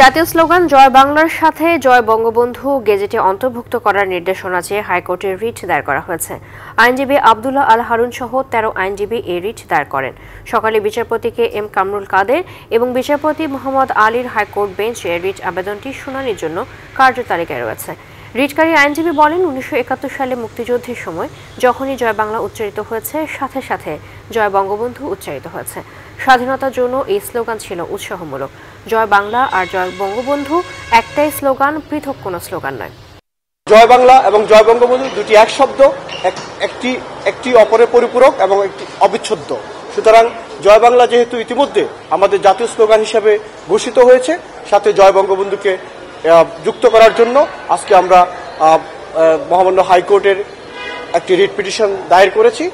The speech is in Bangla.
জাতীয় স্লোগান, জয় বাংলার সাথে জয় বঙ্গবন্ধু গেজেটে অন্তর্ভুক্ত করার নির্দেশনা চেয়ে হাইকোর্টে রিট দায়ের করা হয়েছে। আইনজীবী আবদুল্লাহ আল হারুন সহ তেরো আইনজীবী এই রিট দায়ের করেন। সকালে বিচারপতি কে এম কামরুল কাদের এবং বিচারপতি মোহাম্মদ আলীর হাইকোর্ট বেঞ্চ বেঞ্চে রিট আবেদনটি শুনানির জন্য কার্যতালিকায় রয়েছে। রিটকারী আইনজীবী বলেন, উনিশশো একাত্তর সালে মুক্তিযুদ্ধের সময় যখনই জয় বাংলা উচ্চারিত হয়েছে, সাথে সাথে জয় বঙ্গবন্ধু উচ্চারিত হয়েছে। স্বাধীনতার জন্য এই স্লোগান ছিল উৎসাহমূলক। জয় বাংলা আর জয় বঙ্গবন্ধু একটাই স্লোগান, পৃথক কোনো স্লোগান নয়। জয় বাংলা এবং জয় বঙ্গবন্ধু দুটি এক শব্দ, এক- একটি একটি অপরের পরিপূরক এবং একটি অবিচ্ছেদ্য। সুতরাং জয় বাংলা যেহেতু ইতিমধ্যে আমাদের জাতীয় স্লোগান হিসেবে ঘোষিত হয়েছে, সাথে জয় বঙ্গবন্ধুকে যুক্ত করার জন্য আজকে আমরা মহামান্য হাইকোর্টের একটি রিট পিটিশন দায়ের করেছি।